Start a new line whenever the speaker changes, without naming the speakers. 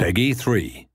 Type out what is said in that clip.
Peggy 3.